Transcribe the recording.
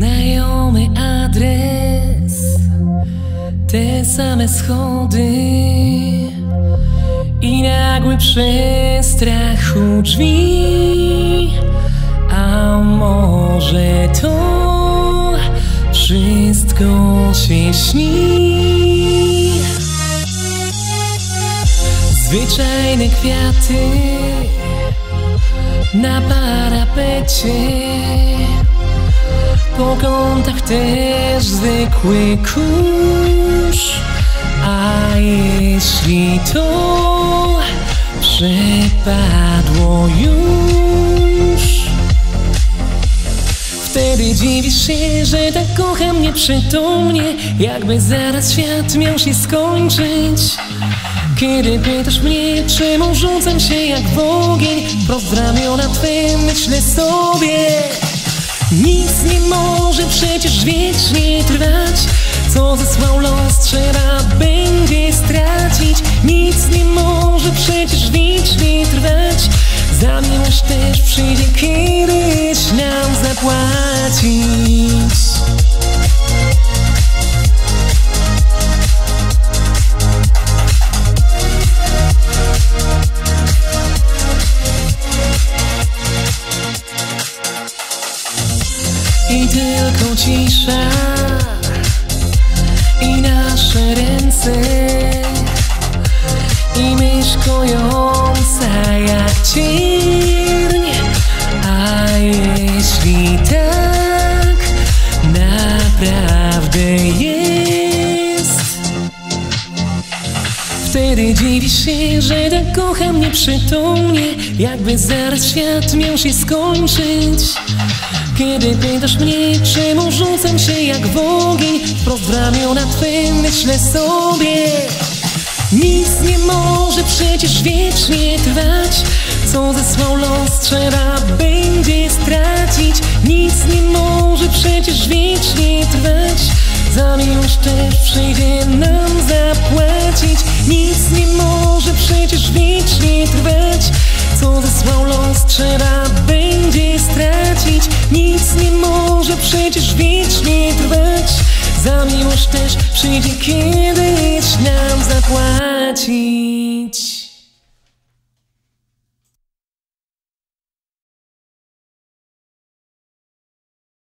Znajomy adres, te same schody i nagły przestrach u drzwi. A może to wszystko się śni? Zwyczajne kwiaty na parapecie po kątach też zwykły kurz. A jeśli to przepadło już Wtedy dziwisz się, że tak kocham nieprzytomnie Jakby zaraz świat miał się skończyć. Kiedy pytasz mnie, czemu rzucam się jak w ogień Prost ramiona Twe myślę sobie nic nie może przecież wiecznie I tylko cisza. I nasze ręce I myśl kojąca jak cień. A jeśli tak naprawdę jest Wtedy dziwisz się, że tak kocham nieprzytomnie Jakby zaraz świat miał się skończyć kiedy pytasz mnie, czemu rzucam się jak w ogień? Wprost w ramiona Twe myślę sobie. Nic nie może przecież wiecznie trwać. Co zesłał los trzeba będzie stracić. Nic nie może przecież wiecznie trwać. Za miłość też przyjdzie nam zapłacić. Nic nie może przecież wiecznie trwać. Co zesłał los trzeba przecież wiecznie trwać. Za miłość też przyjdzie kiedyś